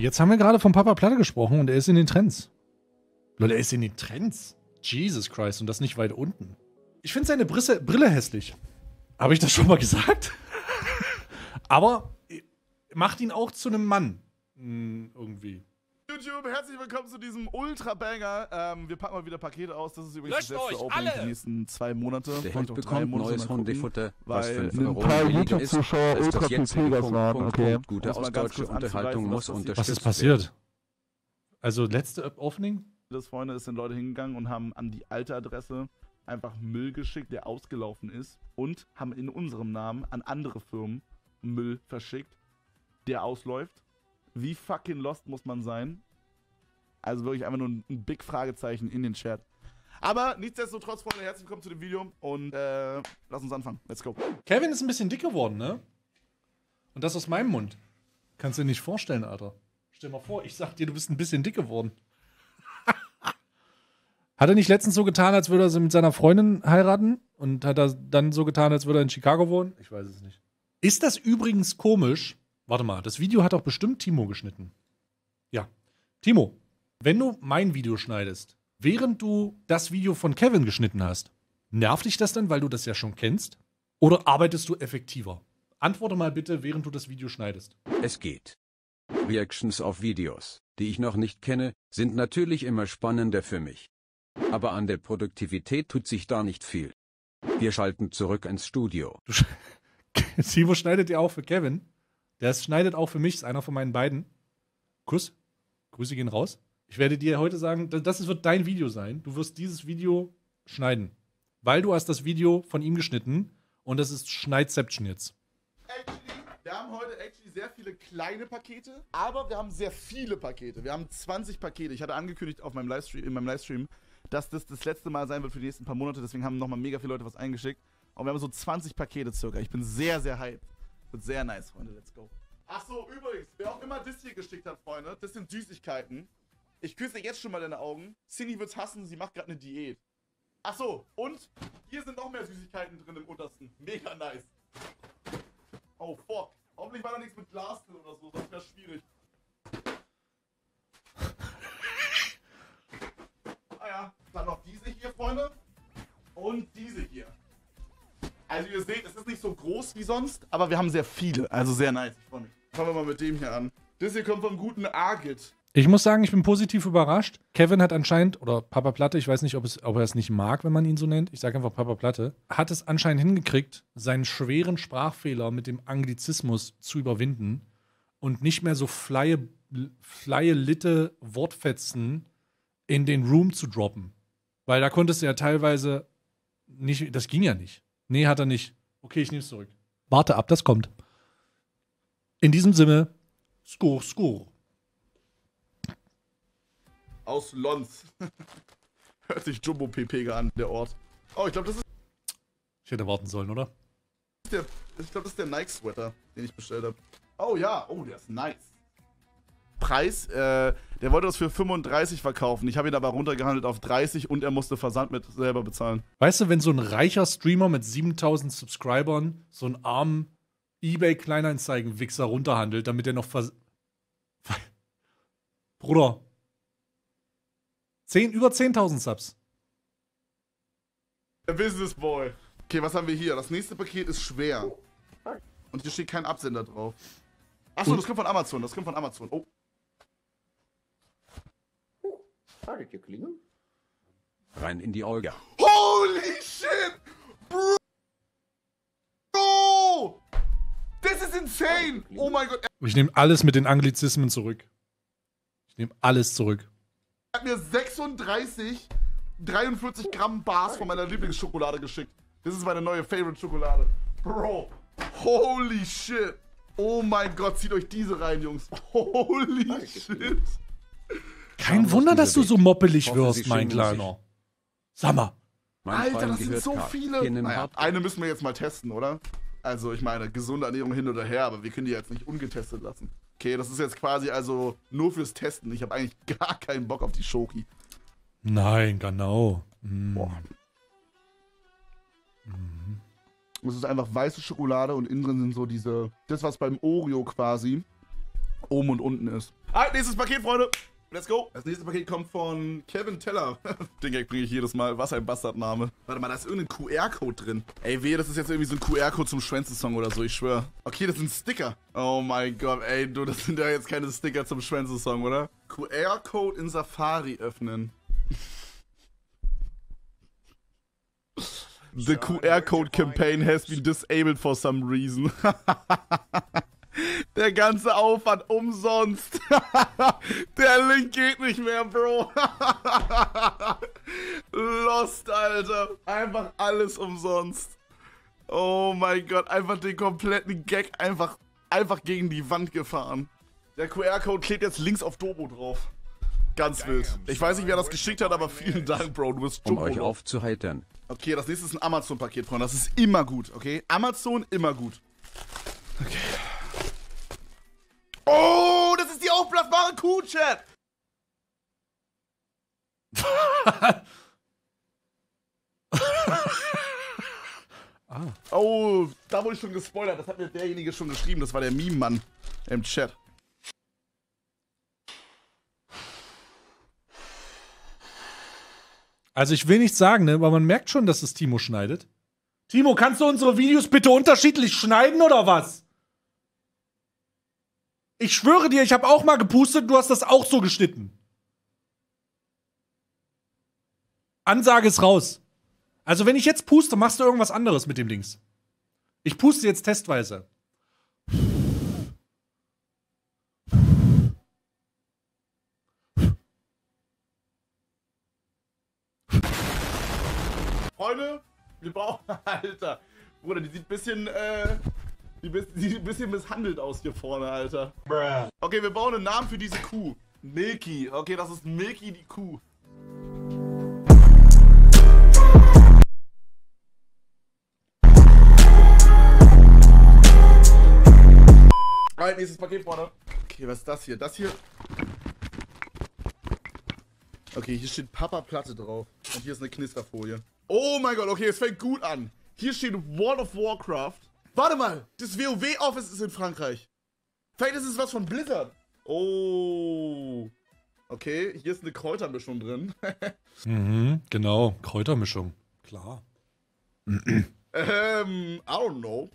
Jetzt haben wir gerade von Papa Platte gesprochen und er ist in den Trends. Leute, er ist in den Trends. Jesus Christ, und das nicht weit unten. Ich finde seine Brisse, Brille hässlich. Habe ich das schon mal gesagt? Aber äh, macht ihn auch zu einem Mann. Hm, irgendwie. YouTube, herzlich willkommen zu diesem Ultra-Banger. Ähm, wir packen mal wieder Pakete aus. Das ist übrigens Löscht das letzte euch Opening alle! die nächsten zwei Monate. Der Hund bekommt Monate, neues. Hundefutter, was weil 5 ein Euro paar ist, YouTube-Zuschauer ultra das viel Punkt, waren, okay. Gute kurz Unterhaltung muss unterstützt Was ist passiert? Also, letzte Opening? Das, Freunde, es sind Leute hingegangen und haben an die alte Adresse einfach Müll geschickt, der ausgelaufen ist. Und haben in unserem Namen an andere Firmen Müll verschickt, der ausläuft. Wie fucking lost muss man sein? Also wirklich einfach nur ein, ein Big Fragezeichen in den Chat. Aber nichtsdestotrotz, Freunde, herzlich willkommen zu dem Video und äh, lass uns anfangen. Let's go. Kevin ist ein bisschen dick geworden, ne? Und das aus meinem Mund. Kannst du dir nicht vorstellen, Alter. Stell mal vor, ich sag dir, du bist ein bisschen dick geworden. hat er nicht letztens so getan, als würde er sie mit seiner Freundin heiraten? Und hat er dann so getan, als würde er in Chicago wohnen? Ich weiß es nicht. Ist das übrigens komisch? Warte mal, das Video hat auch bestimmt Timo geschnitten. Ja. Timo, wenn du mein Video schneidest, während du das Video von Kevin geschnitten hast, nervt dich das dann, weil du das ja schon kennst? Oder arbeitest du effektiver? Antworte mal bitte, während du das Video schneidest. Es geht. Reactions auf Videos, die ich noch nicht kenne, sind natürlich immer spannender für mich. Aber an der Produktivität tut sich da nicht viel. Wir schalten zurück ins Studio. Sch schneidet ja auch für Kevin. Der schneidet auch für mich, ist einer von meinen beiden. Kuss. Grüße gehen raus. Ich werde dir heute sagen, das- wird dein Video sein. Du wirst dieses Video schneiden. Weil du hast das Video von ihm geschnitten und das ist Schneidception jetzt. Actually, wir haben heute actually sehr viele kleine Pakete, aber wir haben sehr viele Pakete. Wir haben 20 Pakete. Ich hatte angekündigt auf meinem Livestream, in meinem Livestream, dass das das letzte Mal sein wird für die nächsten paar Monate. Deswegen haben nochmal mega viele Leute was eingeschickt. Und wir haben so 20 Pakete circa. Ich bin sehr, sehr hyped. Wird sehr nice, Freunde. Let's go. Ach so, übrigens, wer auch immer das hier geschickt hat, Freunde, das sind Süßigkeiten. Ich küsse jetzt schon mal deine Augen. Cindy wird's hassen, sie macht gerade eine Diät. Ach so, und hier sind noch mehr Süßigkeiten drin im untersten. Mega nice. Oh fuck. Hoffentlich war da nichts mit Glas drin oder so, sonst wäre schwierig. ah ja, dann noch diese hier, Freunde. Und diese hier. Also ihr seht, es ist nicht so groß wie sonst, aber wir haben sehr viele. Also sehr nice. Ich freue mich. Fangen wir mal mit dem hier an. Das hier kommt vom guten Argit. Ich muss sagen, ich bin positiv überrascht. Kevin hat anscheinend, oder Papa Platte, ich weiß nicht, ob, es, ob er es nicht mag, wenn man ihn so nennt, ich sage einfach Papa Platte, hat es anscheinend hingekriegt, seinen schweren Sprachfehler mit dem Anglizismus zu überwinden und nicht mehr so fleie, fleie litte Wortfetzen in den Room zu droppen. Weil da konntest du ja teilweise nicht, das ging ja nicht. Nee, hat er nicht. Okay, ich nehme es zurück. Warte ab, das kommt. In diesem Sinne, skur, skur. Aus Lons. Hört sich Jumbo PP an, der Ort. Oh, ich glaube, das ist Ich hätte warten sollen, oder? der. Ich glaube, das ist der Nike-Sweater, den ich bestellt habe. Oh ja, oh, der ist nice. Preis, äh, der wollte das für 35 verkaufen. Ich habe ihn aber runtergehandelt auf 30 und er musste Versand mit selber bezahlen. Weißt du, wenn so ein reicher Streamer mit 7000 Subscribern so einen armen eBay-Kleinanzeigen-Wichser runterhandelt, damit er noch vers Bruder. 10, über 10.000 Subs. Der Business Boy. Okay, was haben wir hier? Das nächste Paket ist schwer. Und hier steht kein Absender drauf. Achso, das kommt von Amazon. Das kommt von Amazon. Oh. Rein in die Olga. Holy shit! Bro! Das ist insane! Oh mein Gott, Ich nehme alles mit den Anglizismen zurück. Ich nehme alles zurück. Er hat mir 36, 43 Gramm Bars von meiner Lieblingsschokolade geschickt. Das ist meine neue Favorite-Schokolade. Bro, holy shit! Oh mein Gott, zieht euch diese rein, Jungs. Holy shit! Kein Schauen, Wunder, dass du so moppelig Hoffe, wirst, mein. Kleiner. Sag mal. Mein Alter, Freund das sind so viele. Naja, eine müssen wir jetzt mal testen, oder? Also, ich meine, gesunde Ernährung hin oder her, aber wir können die jetzt nicht ungetestet lassen. Okay, das ist jetzt quasi also nur fürs Testen. Ich habe eigentlich gar keinen Bock auf die Schoki. Nein, genau. Mm. Boah. Es ist einfach weiße Schokolade und innen drin sind so diese, das was beim Oreo quasi oben und unten ist. Alright, nächstes Paket, Freunde. Let's go. Das nächste Paket kommt von Kevin Teller. Den Gag bringe ich jedes Mal. Was ein Bastardname. Warte mal, da ist irgendein QR-Code drin. Ey, wehe, das ist jetzt irgendwie so ein QR-Code zum Schwänzesong oder so, ich schwör. Okay, das sind Sticker. Oh mein Gott, ey, du, das sind ja jetzt keine Sticker zum Schwänzesong, oder? QR-Code in Safari öffnen. The QR code campaign has been disabled for some reason. Der ganze Aufwand umsonst. Der Link geht nicht mehr, Bro. Lost, Alter. Einfach alles umsonst. Oh mein Gott, einfach den kompletten Gag einfach, einfach gegen die Wand gefahren. Der QR-Code klebt jetzt links auf Dobo drauf. Ganz wild. Ich weiß nicht, wer das geschickt hat, aber vielen Dank, Bro. Du bist Um Jumbo. euch aufzuheitern. Okay, das nächste ist ein Amazon-Paket, Freunde. Das ist immer gut, okay? Amazon immer gut. Okay. Kuh-Chat. Oh, da wurde ich schon gespoilert. Das hat mir derjenige schon geschrieben. Das war der Meme-Mann im Chat. Also ich will nichts sagen, ne, aber man merkt schon, dass es Timo schneidet. Timo, kannst du unsere Videos bitte unterschiedlich schneiden oder was? Ich schwöre dir, ich habe auch mal gepustet, du hast das auch so geschnitten. Ansage ist raus. Also wenn ich jetzt puste, machst du irgendwas anderes mit dem Dings. Ich puste jetzt testweise. Freunde, wir brauchen. Alter. Bruder, die sieht ein bisschen, äh. Die sieht ein bisschen misshandelt aus hier vorne, Alter. Okay, wir bauen einen Namen für diese Kuh. Milky. Okay, das ist Milky die Kuh. Alright, nächstes Paket, Freunde. Okay, was ist das hier? Das hier. Okay, hier steht Papa Platte drauf. Und hier ist eine Knisterfolie. Oh mein Gott, okay, es fängt gut an. Hier steht World of Warcraft. Warte mal, das WoW-Office ist in Frankreich. Vielleicht ist es was von Blizzard. Oh. Okay, hier ist eine Kräutermischung drin. Mhm, genau. Kräutermischung. Klar. ähm, I don't know.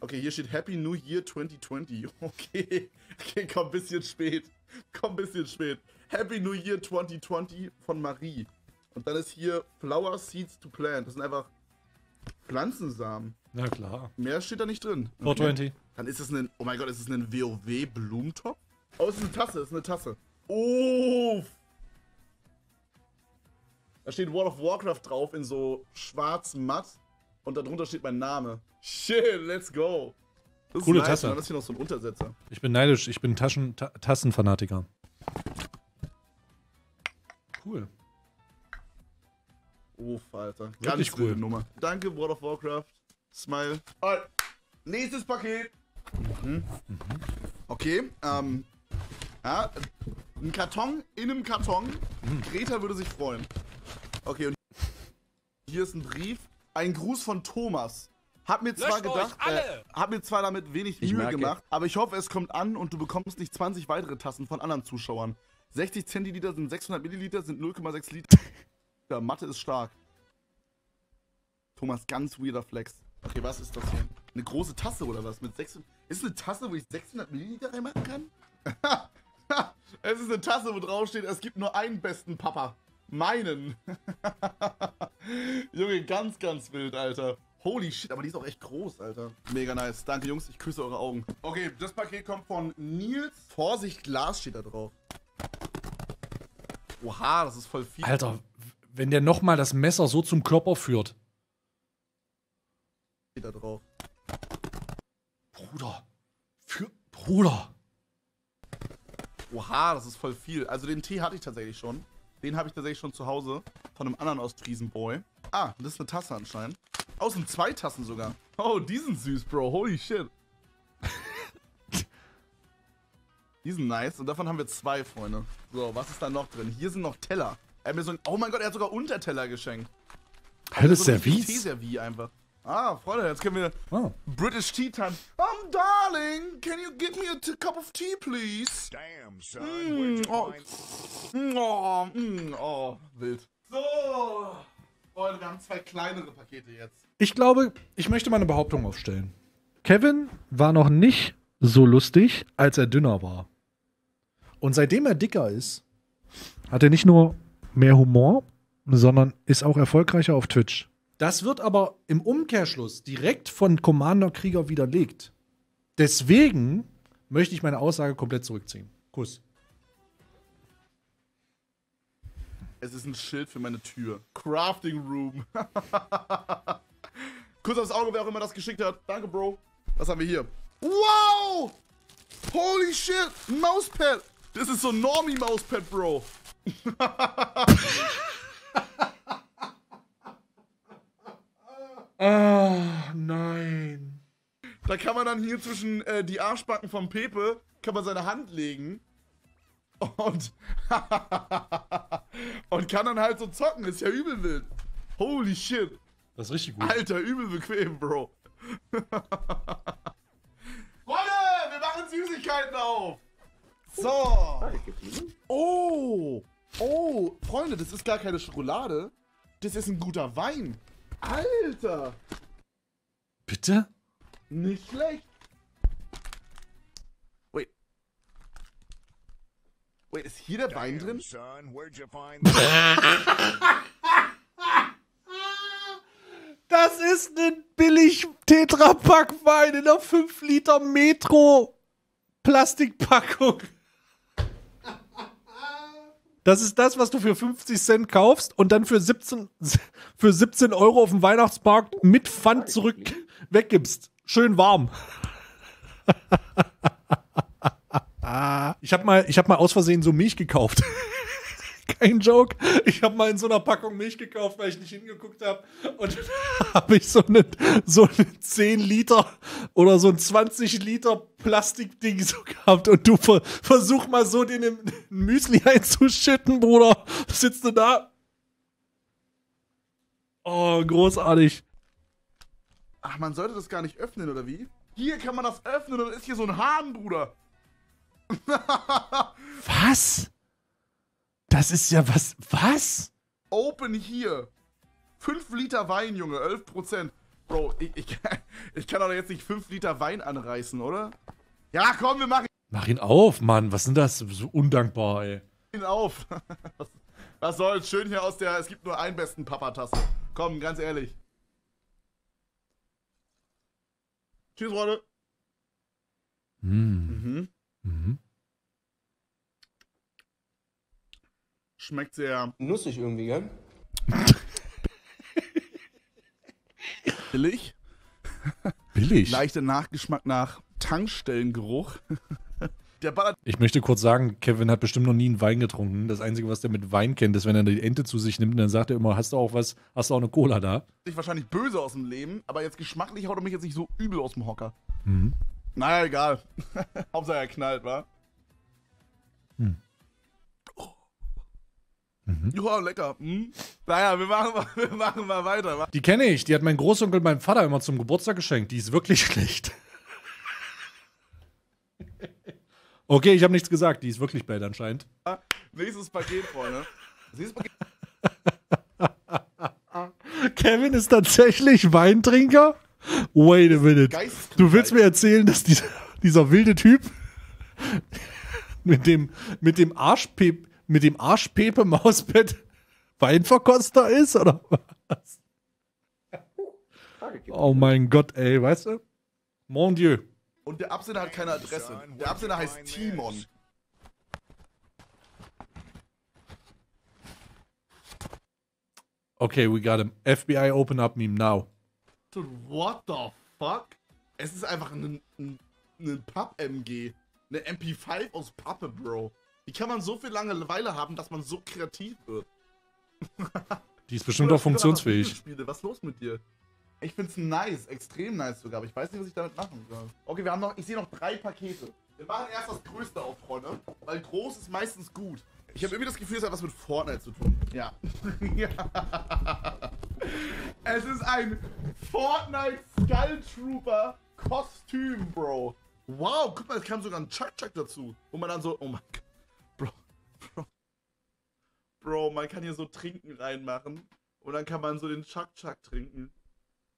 Okay, hier steht Happy New Year 2020. Okay, okay, komm ein bisschen spät. Komm ein bisschen spät. Happy New Year 2020 von Marie. Und dann ist hier Flower Seeds to Plant. Das sind einfach Pflanzensamen. Na klar. Mehr steht da nicht drin. 420. Dann ist es ein, oh mein Gott, ist es ein WoW-Blumentopf? Oh, es ist eine Tasse, es ist eine Tasse. Oh! Da steht World of Warcraft drauf in so schwarz matt und darunter steht mein Name. Shit, let's go. Das Coole nice. Tasse. Dann ist hier noch so ein Untersetzer. Ich bin neidisch, ich bin Taschen, Ta Tassenfanatiker. Cool. Uff, Alter. Ganz wilde cool. Nummer. Danke, World of Warcraft. Smile. Alright. Nächstes Paket. Mhm. Okay, ähm. Ja, ein Karton in einem Karton. Mhm. Greta würde sich freuen. Okay, und hier ist ein Brief. Ein Gruß von Thomas. Hab mir zwar Löscht gedacht, äh, hab mir zwar damit wenig Ich Mühe merke. gemacht, aber ich hoffe, es kommt an und du bekommst nicht 20 weitere Tassen von anderen Zuschauern. 60 Zentiliter sind 600 Milliliter, sind 0,6 Liter. Ja, Mathe ist stark. Thomas, ganz weirder Flex. Okay, was ist das hier? Eine große Tasse oder was? Mit 600, ist es eine Tasse, wo ich 600 Milliliter reinmachen kann? es ist eine Tasse, wo drauf steht, es gibt nur einen besten Papa. Meinen. Junge, ganz, ganz wild, Alter. Holy shit, aber die ist auch echt groß, Alter. Mega nice. Danke, Jungs. Ich küsse eure Augen. Okay, das Paket kommt von Nils. Vorsicht, Glas steht da drauf. Oha, das ist voll viel. Alter, wenn der nochmal das Messer so zum Körper führt. Da drauf. Bruder. Für. Bruder. Oha, das ist voll viel. Also den Tee hatte ich tatsächlich schon. Den habe ich tatsächlich schon zu Hause. Von einem anderen Ostfriesenboy. Ah, das ist eine Tasse anscheinend. Oh, sind zwei Tassen sogar. Oh, die sind süß, Bro. Holy shit. die sind nice. Und davon haben wir zwei, Freunde. So, was ist da noch drin? Hier sind noch Teller. Er hat mir so ein, oh mein Gott, er hat sogar Unterteller geschenkt. Hä, das so ein Service? Teeservie einfach. Ah, Freunde, jetzt können wir Oh. British Tea Time. Um, darling, can you get me a t- cup of tea, please? Damn, son. Mm, oh. Mm, Oh, mm, oh, wild. So, Freunde, wir haben zwei kleinere Pakete jetzt. Ich glaube, ich möchte mal eine Behauptung aufstellen. Kevin war noch nicht so lustig, als er dünner war. Und seitdem er dicker ist, hat er nicht nur mehr Humor, sondern ist auch erfolgreicher auf Twitch. Das wird aber im Umkehrschluss direkt von Commander Krieger widerlegt. Deswegen möchte ich meine Aussage komplett zurückziehen. Kuss. Es ist ein Schild für meine Tür. Crafting Room. Kurz aufs Auge, wer auch immer das geschickt hat. Danke, Bro. Was haben wir hier? Wow! Holy shit! Mauspad! Das ist so ein Normie-Mauspad, Bro. Ah, nein. Da kann man dann hier zwischen äh, die Arschbacken vom Pepe, kann man seine Hand legen. Und, und kann dann halt so zocken. Ist ja übel wild. Holy shit. Das ist richtig gut. Alter, übel bequem, Bro. Freunde, wir machen Süßigkeiten auf. So. Oh. Oh, Freunde, das ist gar keine Schokolade. Das ist ein guter Wein. Alter. Bitte? Nicht schlecht. Wait. Wait, ist hier der Wein drin? son. Where'd you find Das ist ein billig Tetrapack Wein in einer 5 Liter Metro Plastikpackung. Das ist das, was du für 50 Cent kaufst und dann für 17, für 17 Euro auf dem Weihnachtsmarkt mit Pfand zurück weggibst. Schön warm. Ich habe mal, ich hab mal aus Versehen so Milch gekauft. Kein Joke. Ich habe mal in so einer Packung Milch gekauft, weil ich nicht hingeguckt habe. Und habe ich so eine, so eine 10 Liter oder so ein 20 Liter Plastikding so gehabt. Und du ver versuch mal so den im Müsli einzuschütten, Bruder. Sitzt du da? Oh, großartig. Ach, man sollte das gar nicht öffnen, oder wie? Hier kann man das öffnen und dann ist hier so ein Hahn, Bruder. Was? Das ist ja was. Was? Open hier. 5 Liter Wein, Junge, 11%. Bro, ich, ich, ich kann doch jetzt nicht 5 Liter Wein anreißen, oder? Ja, komm, wir machen Mach ihn auf, Mann. Was sind das? So undankbar, ey. ihn auf. Was, was soll's? Schön hier aus der, es gibt nur einen besten Papa-Tasse. Komm, ganz ehrlich. Tschüss, Freunde. Hm. Mhm. Mhm. Schmeckt sehr Nussig irgendwie, gell? billig. Billig. Leichter Nachgeschmack nach Tankstellengeruch. Der ballert Ich möchte kurz sagen, Kevin hat bestimmt noch nie einen Wein getrunken. Das Einzige, was der mit Wein kennt, ist, wenn er die Ente zu sich nimmt, dann sagt er immer, hast du auch was, hast du auch eine Cola da? sich wahrscheinlich böse aus dem Leben, aber jetzt geschmacklich haut er mich jetzt nicht so übel aus dem Hocker. Mhm. Naja, egal. Hauptsache er knallt, wa? Hm. Mhm. Ja, lecker. Hm? Naja, wir machen, mal, wir machen mal weiter. Die kenne ich, die hat mein Großonkel meinem Vater immer zum Geburtstag geschenkt. Die ist wirklich schlecht. Okay, ich habe nichts gesagt, die ist wirklich bad anscheinend. Nächstes Paket, Freunde. Nächstes Paket. Kevin ist tatsächlich Weintrinker? Wait a minute. Du willst mir erzählen, dass dieser, dieser wilde Typ mit dem, mit dem Arschpep, mit dem Arschpepe Mauspad Weinverkoster ist, oder was? Oh mein Gott, ey, weißt du? Mon Dieu. Und der Absender hat keine Adresse. Der Absender heißt Timon. Okay, we got him. FBI, open up meme now. Dude, what the fuck? Es ist einfach ein, ein, ein Papp-MG. Eine MP5 aus Pappe, Bro. Wie kann man so viel Langeweile haben, dass man so kreativ wird? Die ist bestimmt auch funktionsfähig. Was ist los mit dir? Ich find's nice, extrem nice sogar, aber ich weiß nicht, was ich damit machen soll. Okay, wir haben noch, ich sehe noch drei Pakete. Wir machen erst das größte auf, Freunde, weil groß ist meistens gut. Ich habe irgendwie das Gefühl, es hat was mit Fortnite zu tun. Ja. ja. Es ist ein Fortnite Skull Trooper Kostüm, Bro. Wow, guck mal, es kam sogar ein Chuck-Chuck dazu. Wo man dann so, oh mein. Bro, man kann hier so Trinken reinmachen. Und dann kann man so den Chuck-Chuck trinken.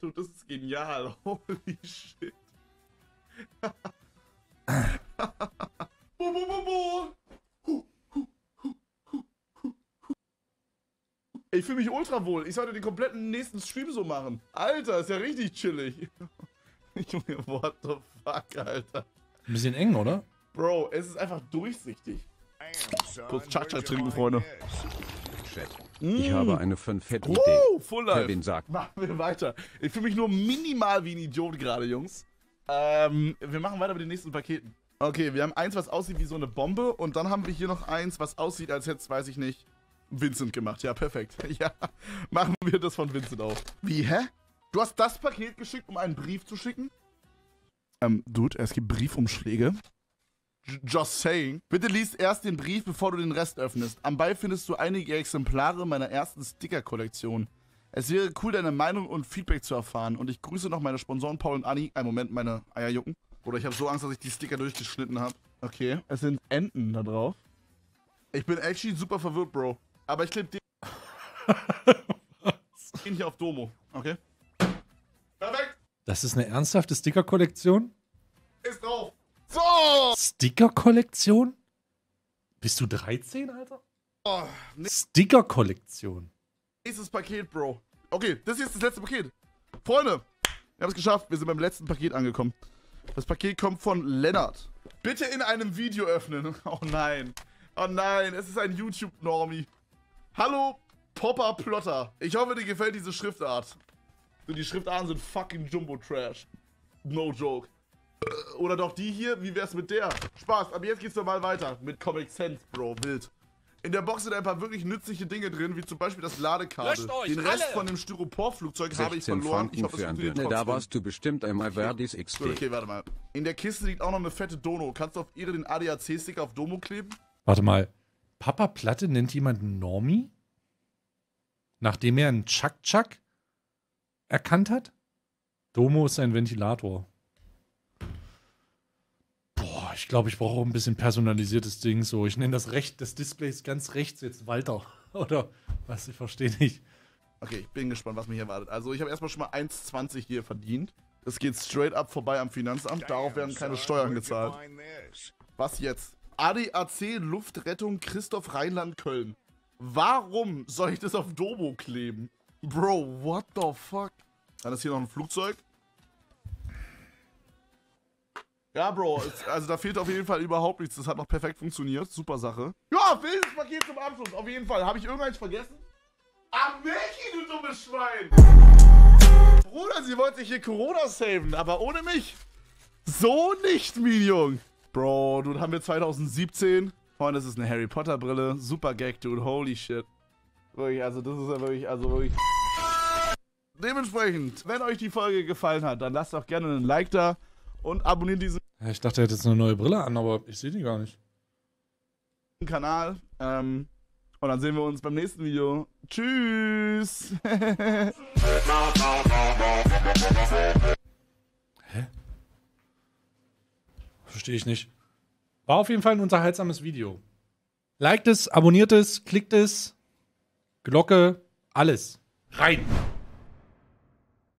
Du, das ist genial. Holy shit. bu, bu, bu, bu. Ich fühle mich ultra wohl. Ich sollte den kompletten nächsten Stream so machen. Alter, ist ja richtig chillig. Junge, what the fuck, Alter. Ein bisschen eng, oder? Bro, es ist einfach durchsichtig. Kurz you trinken, Freunde. Chat. Ich habe eine fett Idee. Uh, Full Life. Kevin sagt, Machen wir weiter. Ich fühle mich nur minimal wie ein Idiot gerade, Jungs. Ähm, wir machen weiter mit den nächsten Paketen. Okay, wir haben eins, was aussieht wie so eine Bombe. Und dann haben wir hier noch eins, was aussieht, als hätte es, weiß ich nicht, Vincent gemacht. Ja, perfekt. Ja, machen wir das von Vincent auch. Wie, hä? Du hast das Paket geschickt, um einen Brief zu schicken? Ähm, Dude, es gibt Briefumschläge. Just saying. Bitte liest erst den Brief, bevor du den Rest öffnest. Am Ball findest du einige Exemplare meiner ersten Sticker-Kollektion. Es wäre cool, deine Meinung und Feedback zu erfahren. Und ich grüße noch meine Sponsoren Paul und Anni. Einen Moment, meine Eier jucken. Oder ich habe so Angst, dass ich die Sticker durchgeschnitten habe. Okay, es sind Enten da drauf. Ich bin actually super verwirrt, Bro. Aber ich klebe den den hier auf Domo. Okay? Perfekt! Das ist eine ernsthafte Sticker-Kollektion? Ist drauf! So! Sticker-Kollektion? Bist du 13, Alter? Oh, nee. Sticker-Kollektion. Nächstes Paket, Bro. Okay, das hier ist das letzte Paket. Freunde, wir haben es geschafft. Wir sind beim letzten Paket angekommen. Das Paket kommt von Lennart. Bitte in einem Video öffnen. Oh nein. Oh nein, es ist ein YouTube-Normie. Hallo, Popper Plotter. Ich hoffe, dir gefällt diese Schriftart. Die Schriftarten sind fucking Jumbo-Trash. No joke. Oder doch die hier? Wie wär's mit der? Spaß, aber jetzt geht's normal weiter. Mit Comic Sense, Bro. Wild. In der Box sind ein paar wirklich nützliche Dinge drin, wie zum Beispiel das Ladekabel. Den Rest alle! von dem Styroporflugzeug habe ich 16 verloren. Ich hoffe, ein funktioniert. Da warst du bestimmt einmal Verdis Gut, XD. okay, warte mal. In der Kiste liegt auch noch eine fette Dono. Kannst du auf ihre den ADAC-Sticker auf Domo kleben? Warte mal. Papa Platte nennt jemanden Normie? Nachdem er einen Chuck-Chuck erkannt hat? Domo ist ein Ventilator. Ich glaube, ich brauche auch ein bisschen personalisiertes Ding. So, ich nenne das Recht des Displays ganz rechts jetzt Walter. Oder was? Ich verstehe nicht. Okay, ich bin gespannt, was mich erwartet. Also, ich habe erstmal schon mal 1,20 hier verdient. Das geht straight up vorbei am Finanzamt. Darauf werden keine Steuern gezahlt. Was jetzt? ADAC Luftrettung Christoph Rheinland Köln. Warum soll ich das auf Domo kleben? Bro, what the fuck? Dann ist hier noch ein Flugzeug. Ja, Bro, also da fehlt auf jeden Fall überhaupt nichts. Das hat noch perfekt funktioniert. Super Sache. Ja, wildes Paket zum Abschluss. Auf jeden Fall. Habe ich irgendeins vergessen? Ah, Milky, du dummes Schwein! Bruder, sie wollte sich hier Corona saven, aber ohne mich. So nicht, Minion. Bro, du haben wir 2017. Freunde, das ist eine Harry Potter Brille. Super Gag, dude. Holy shit. Wirklich, also das ist ja wirklich, also wirklich. Dementsprechend, wenn euch die Folge gefallen hat, dann lasst doch gerne einen Like da und abonniert diesen Ich dachte, er hätte jetzt eine neue Brille an, aber ich sehe die gar nicht. Kanal. Ähm, und dann sehen wir uns beim nächsten Video. Tschüss. Verstehe ich nicht. War auf jeden Fall ein unterhaltsames Video. Liked es, abonniert es, klickt es, Glocke, alles. Rein!